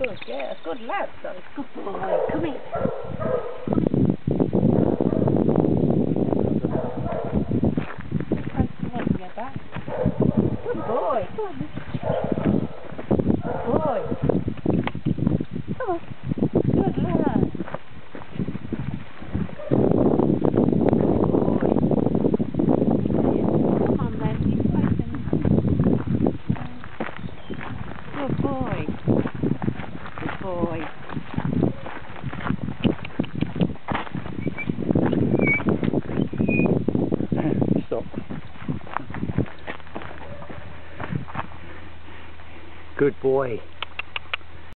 good, yeah, good lad, son. Good boy. Come here. Good boy. Boy. Stop. Good boy.